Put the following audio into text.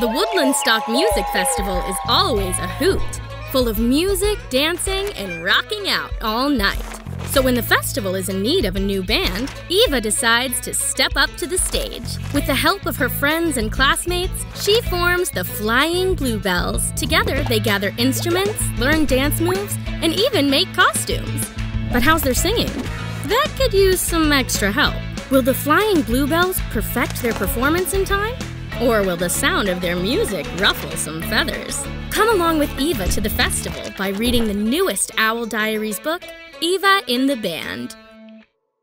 The Woodlandstock Music Festival is always a hoot, full of music, dancing, and rocking out all night. So when the festival is in need of a new band, Eva decides to step up to the stage. With the help of her friends and classmates, she forms the Flying Bluebells. Together, they gather instruments, learn dance moves, and even make costumes. But how's their singing? That could use some extra help. Will the Flying Bluebells perfect their performance in time? Or will the sound of their music ruffle some feathers? Come along with Eva to the festival by reading the newest Owl Diaries book, Eva in the Band.